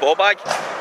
Ball bike.